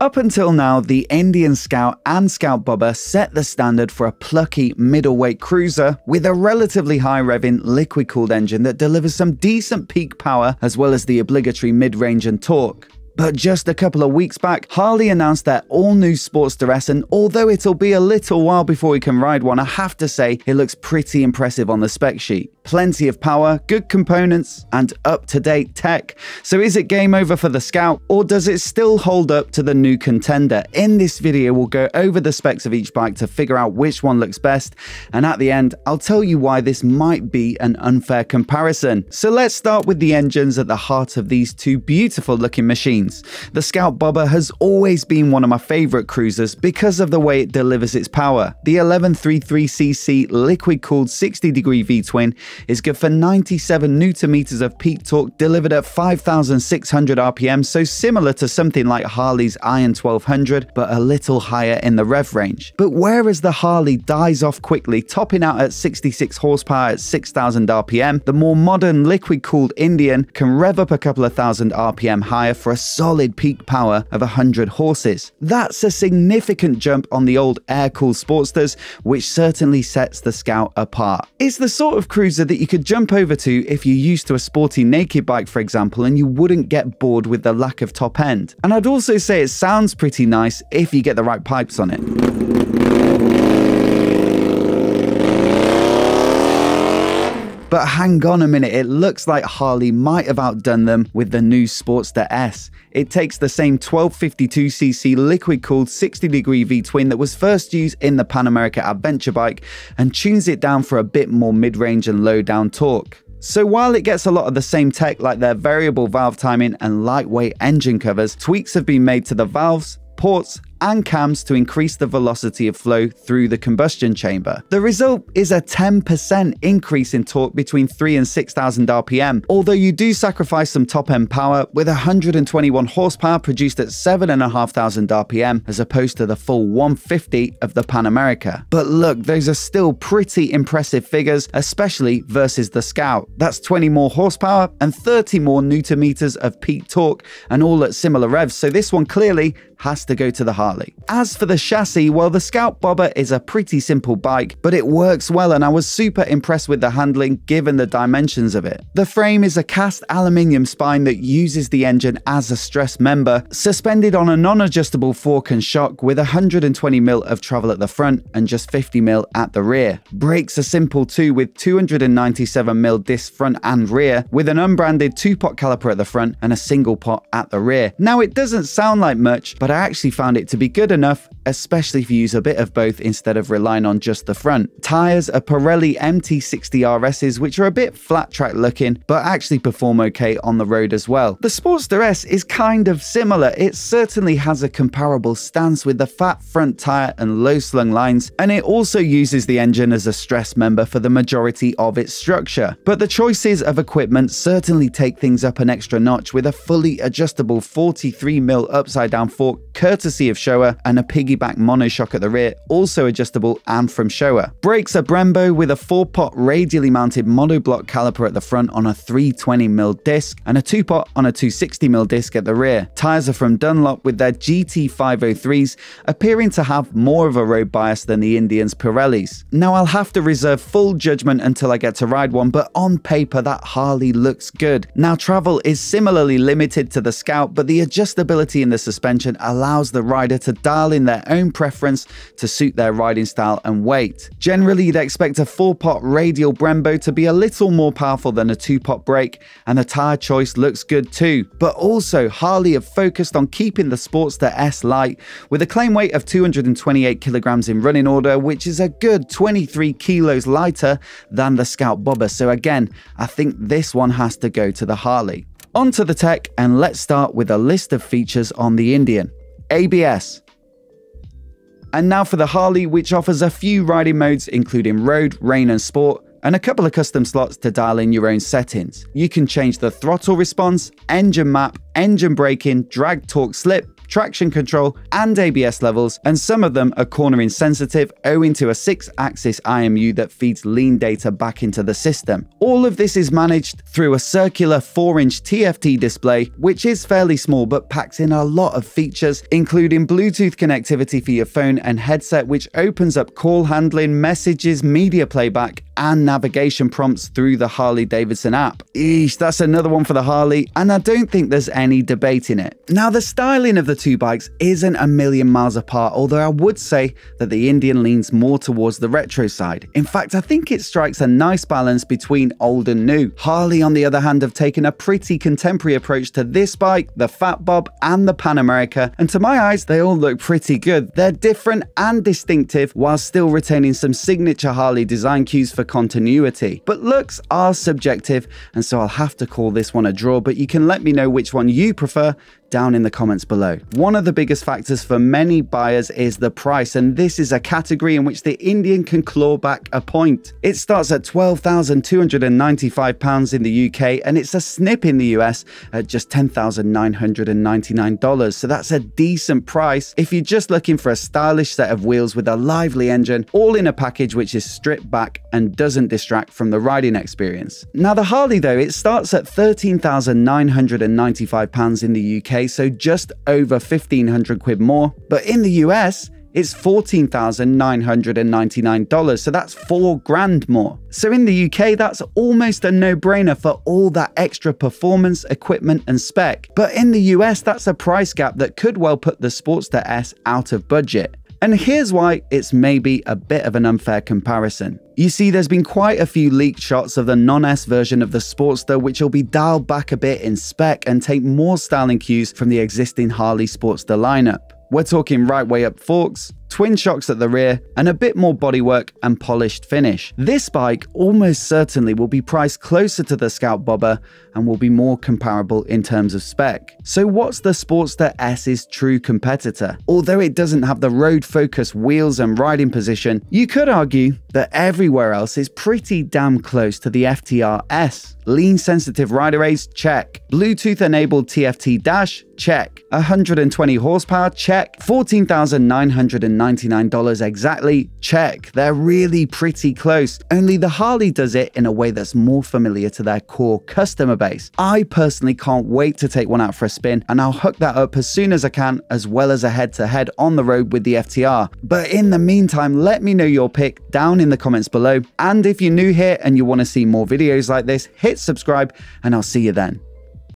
Up until now, the Indian Scout and Scout Bobber set the standard for a plucky middleweight cruiser with a relatively high revving liquid cooled engine that delivers some decent peak power as well as the obligatory mid range and torque. But just a couple of weeks back, Harley announced their all new Sportster S, and although it'll be a little while before we can ride one, I have to say it looks pretty impressive on the spec sheet. Plenty of power, good components, and up to date tech. So is it game over for the Scout, or does it still hold up to the new contender? In this video, we'll go over the specs of each bike to figure out which one looks best, and at the end, I'll tell you why this might be an unfair comparison. So let's start with the engines at the heart of these two beautiful looking machines. The Scout Bobber has always been one of my favorite cruisers because of the way it delivers its power. The 1133cc liquid cooled 60 degree V-twin is good for 97 newton meters of peak torque delivered at 5,600 RPM, so similar to something like Harley's Iron 1200, but a little higher in the rev range. But whereas the Harley dies off quickly, topping out at 66 horsepower at 6,000 RPM, the more modern liquid cooled Indian can rev up a couple of thousand RPM higher for a solid peak power of 100 horses. That's a significant jump on the old air-cooled Sportsters, which certainly sets the Scout apart. It's the sort of cruiser that you could jump over to if you're used to a sporty naked bike, for example, and you wouldn't get bored with the lack of top end. And I'd also say it sounds pretty nice if you get the right pipes on it. But hang on a minute, it looks like Harley might have outdone them with the new Sportster S. It takes the same 1252cc liquid cooled 60 degree V twin that was first used in the Pan America Adventure bike and tunes it down for a bit more mid range and low down torque. So while it gets a lot of the same tech like their variable valve timing and lightweight engine covers, tweaks have been made to the valves, ports, and cams to increase the velocity of flow through the combustion chamber. The result is a 10% increase in torque between 3 and 6000 RPM, although you do sacrifice some top end power with 121 horsepower produced at 7500 RPM as opposed to the full 150 of the Pan America. But look, those are still pretty impressive figures, especially versus the Scout. That's 20 more horsepower and 30 more newton meters of peak torque and all at similar revs, so this one clearly has to go to the Harley. As for the chassis, well, the Scout Bobber is a pretty simple bike, but it works well and I was super impressed with the handling given the dimensions of it. The frame is a cast aluminium spine that uses the engine as a stress member, suspended on a non-adjustable fork and shock with 120mm of travel at the front and just 50mm at the rear. Brakes are simple too with 297mm disc front and rear, with an unbranded two-pot caliper at the front and a single pot at the rear. Now it doesn't sound like much, but I actually found it to be good enough, especially if you use a bit of both instead of relying on just the front. Tyres are Pirelli MT60 RSs, which are a bit flat track looking, but actually perform okay on the road as well. The Sportster S is kind of similar. It certainly has a comparable stance with the fat front tyre and low slung lines, and it also uses the engine as a stress member for the majority of its structure. But the choices of equipment certainly take things up an extra notch with a fully adjustable 43mm upside down fork courtesy of Showa and a piggyback monoshock at the rear, also adjustable and from Showa. Brakes are Brembo with a 4-pot radially mounted monoblock caliper at the front on a 320mm disc and a 2-pot on a 260mm disc at the rear. Tyres are from Dunlop with their GT503s appearing to have more of a road bias than the Indian's Pirellis. Now I'll have to reserve full judgment until I get to ride one, but on paper that Harley looks good. Now travel is similarly limited to the Scout, but the adjustability in the suspension allows the rider to dial in their own preference to suit their riding style and weight. Generally, you'd expect a 4-pot radial Brembo to be a little more powerful than a 2-pot brake, and the tyre choice looks good too. But also, Harley have focused on keeping the Sportster S light, with a claim weight of 228 kilograms in running order, which is a good 23 kilos lighter than the Scout Bobber. So again, I think this one has to go to the Harley. Onto the tech, and let's start with a list of features on the Indian. ABS. And now for the Harley, which offers a few riding modes including road, rain and sport, and a couple of custom slots to dial in your own settings. You can change the throttle response, engine map, engine braking, drag torque slip, traction control, and ABS levels, and some of them are cornering sensitive owing to a 6-axis IMU that feeds lean data back into the system. All of this is managed through a circular 4-inch TFT display, which is fairly small but packs in a lot of features, including Bluetooth connectivity for your phone and headset, which opens up call handling, messages, media playback, and navigation prompts through the Harley Davidson app. Eesh, that's another one for the Harley, and I don't think there's any debate in it. Now, the styling of the two bikes isn't a million miles apart, although I would say that the Indian leans more towards the retro side. In fact, I think it strikes a nice balance between old and new. Harley, on the other hand, have taken a pretty contemporary approach to this bike, the Fat Bob, and the Pan America, and to my eyes, they all look pretty good. They're different and distinctive while still retaining some signature Harley design cues for continuity. But looks are subjective, and so I'll have to call this one a draw, but you can let me know which one you prefer down in the comments below. One of the biggest factors for many buyers is the price, and this is a category in which the Indian can claw back a point. It starts at £12,295 in the UK, and it's a snip in the US at just $10,999, so that's a decent price if you're just looking for a stylish set of wheels with a lively engine, all in a package which is stripped back and doesn't distract from the riding experience. Now the Harley though, it starts at £13,995 in the UK so just over 1500 quid more. But in the US, it's $14,999, so that's 4 grand more. So in the UK, that's almost a no-brainer for all that extra performance, equipment and spec. But in the US, that's a price gap that could well put the Sportster S out of budget. And here's why it's maybe a bit of an unfair comparison. You see, there's been quite a few leaked shots of the non-S version of the Sportster which will be dialed back a bit in spec and take more styling cues from the existing Harley Sportster lineup. We're talking right way up forks, twin shocks at the rear, and a bit more bodywork and polished finish. This bike almost certainly will be priced closer to the Scout Bobber and will be more comparable in terms of spec. So what's the Sportster S's true competitor? Although it doesn't have the road focus wheels and riding position, you could argue that everywhere else is pretty damn close to the FTR S. Lean sensitive rider aids? Check. Bluetooth enabled TFT dash? Check. 120 horsepower? Check. $14,999 exactly? Check. They're really pretty close. Only the Harley does it in a way that's more familiar to their core customer base. I personally can't wait to take one out for a spin, and I'll hook that up as soon as I can, as well as a head to head on the road with the FTR. But in the meantime, let me know your pick down in the comments below. And if you're new here and you want to see more videos like this, hit subscribe, and I'll see you then.